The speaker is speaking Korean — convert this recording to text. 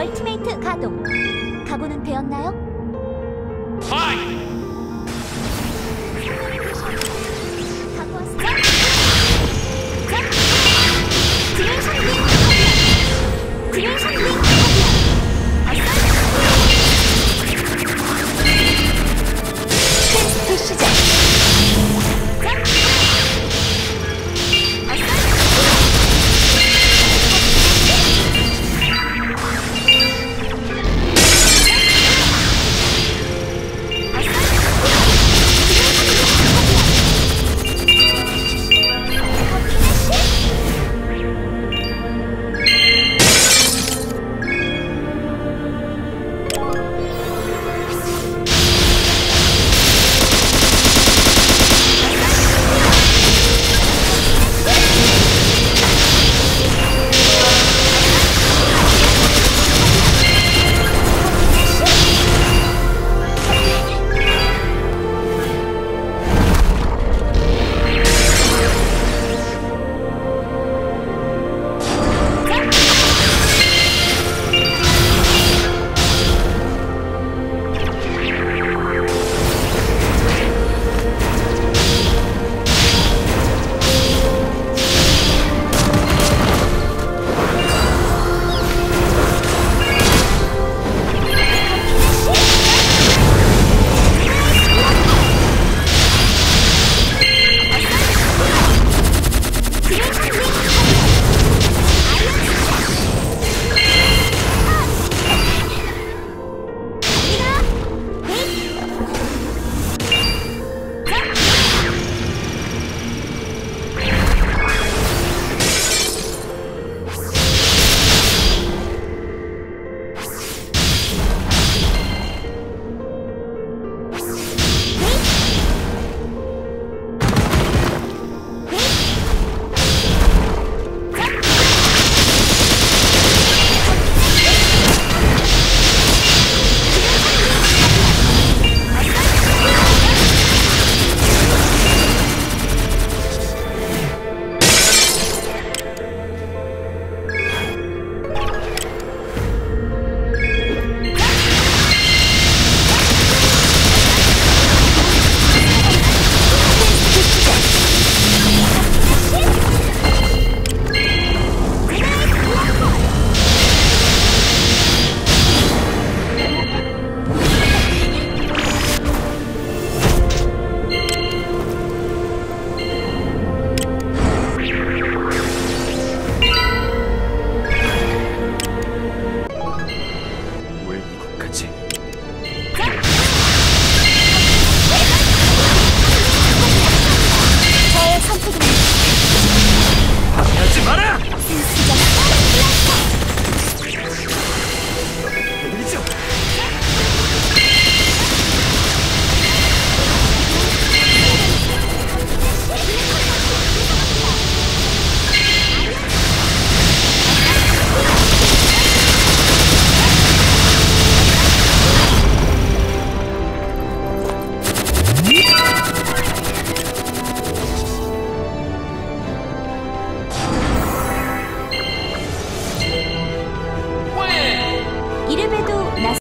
얼티메이트 가동. 각오는 되었나요? 파이! 디멘션